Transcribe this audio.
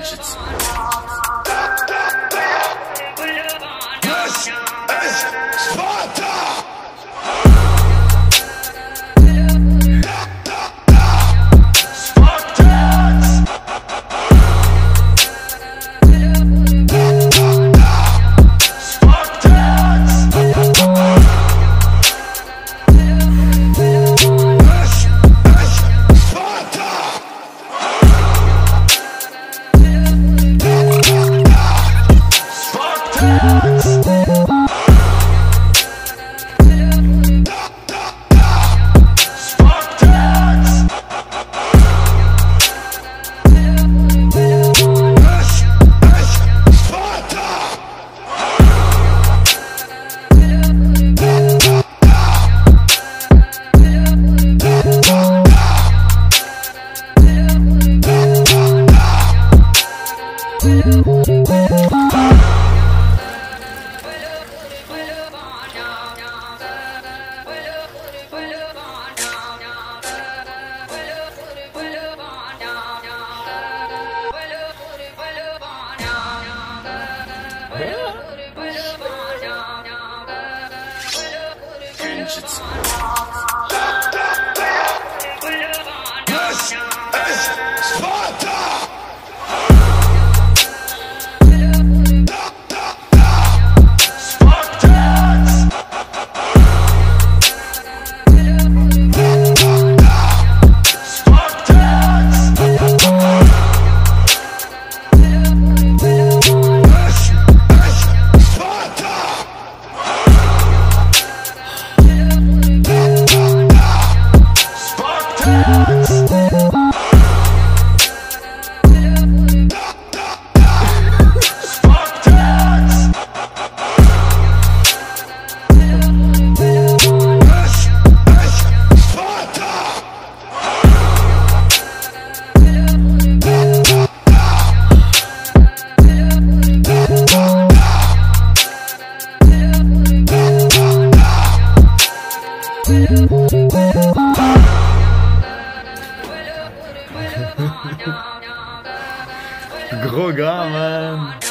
Is Sparta! Kenjutsu. Gros gars, man.